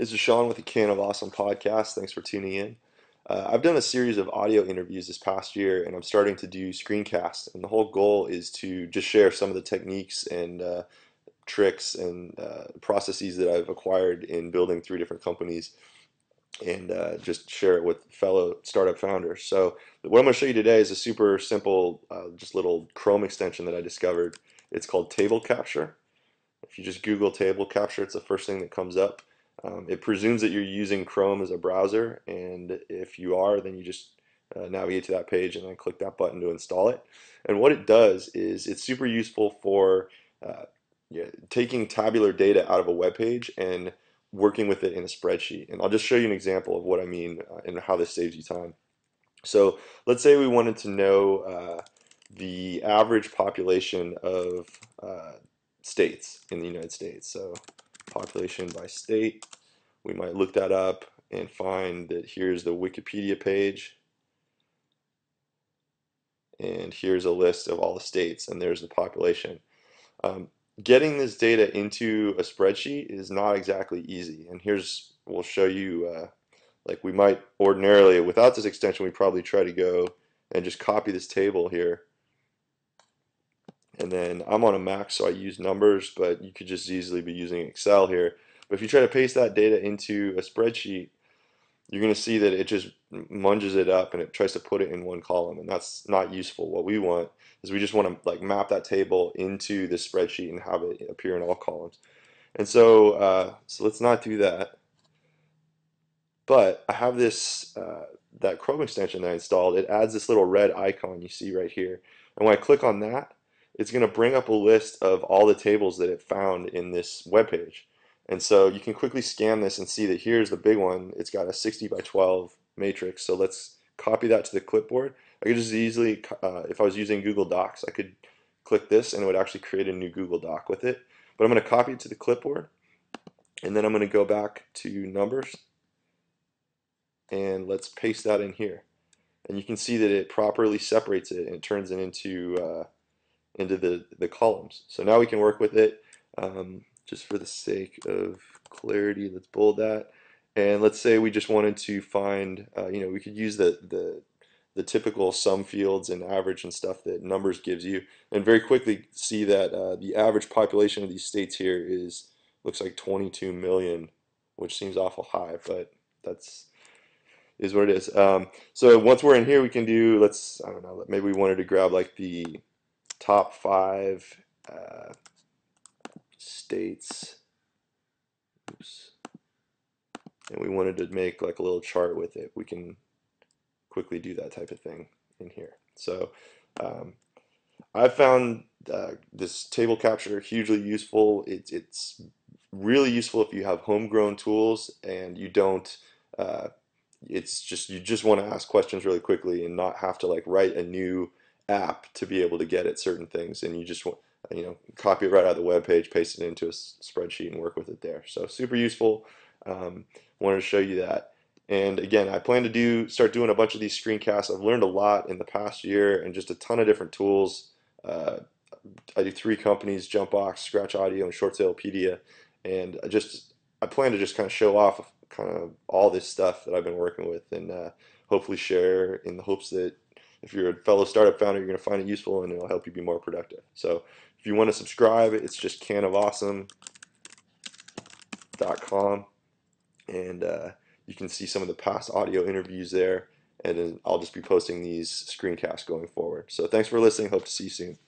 This is Sean with the Can of Awesome podcast. Thanks for tuning in. Uh, I've done a series of audio interviews this past year, and I'm starting to do screencasts. And the whole goal is to just share some of the techniques and uh, tricks and uh, processes that I've acquired in building three different companies, and uh, just share it with fellow startup founders. So what I'm going to show you today is a super simple, uh, just little Chrome extension that I discovered. It's called Table Capture. If you just Google Table Capture, it's the first thing that comes up. Um, it presumes that you're using Chrome as a browser, and if you are, then you just uh, navigate to that page and then click that button to install it. And what it does is it's super useful for uh, yeah, taking tabular data out of a web page and working with it in a spreadsheet. And I'll just show you an example of what I mean uh, and how this saves you time. So let's say we wanted to know uh, the average population of uh, states in the United States. So population by state. We might look that up and find that here's the Wikipedia page. And here's a list of all the states, and there's the population. Um, getting this data into a spreadsheet is not exactly easy. And here's, we'll show you, uh, like we might ordinarily, without this extension, we probably try to go and just copy this table here and then I'm on a Mac, so I use numbers, but you could just easily be using Excel here. But if you try to paste that data into a spreadsheet, you're going to see that it just munges it up and it tries to put it in one column, and that's not useful. What we want is we just want to like map that table into the spreadsheet and have it appear in all columns. And so, uh, so let's not do that. But I have this uh, that Chrome extension that I installed. It adds this little red icon you see right here, and when I click on that, it's going to bring up a list of all the tables that it found in this web page. And so you can quickly scan this and see that here's the big one. It's got a 60 by 12 matrix. So let's copy that to the clipboard. I could just easily, uh, if I was using Google Docs, I could click this and it would actually create a new Google Doc with it. But I'm going to copy it to the clipboard and then I'm going to go back to numbers and let's paste that in here. And you can see that it properly separates it and it turns it into uh, into the, the columns. So now we can work with it um, just for the sake of clarity. Let's bold that. And let's say we just wanted to find, uh, you know, we could use the, the, the typical sum fields and average and stuff that numbers gives you and very quickly see that uh, the average population of these states here is looks like 22 million which seems awful high but that's is what it is um, so once we're in here we can do let's I don't know maybe we wanted to grab like the top five uh, states. Oops. And we wanted to make like a little chart with it. We can quickly do that type of thing in here. So um, I've found uh, this table capture hugely useful. It, it's really useful if you have homegrown tools and you don't uh, it's just you just want to ask questions really quickly and not have to like write a new app to be able to get at certain things and you just want you know copy it right out of the web page paste it into a spreadsheet and work with it there. So super useful. Um, wanted to show you that. And again I plan to do start doing a bunch of these screencasts. I've learned a lot in the past year and just a ton of different tools. Uh, I do three companies Jumpbox Scratch Audio and Short Salepedia and I just I plan to just kind of show off kind of all this stuff that I've been working with and uh, hopefully share in the hopes that if you're a fellow startup founder, you're going to find it useful and it'll help you be more productive. So if you want to subscribe, it's just canofawesome.com and uh, you can see some of the past audio interviews there. And I'll just be posting these screencasts going forward. So thanks for listening. Hope to see you soon.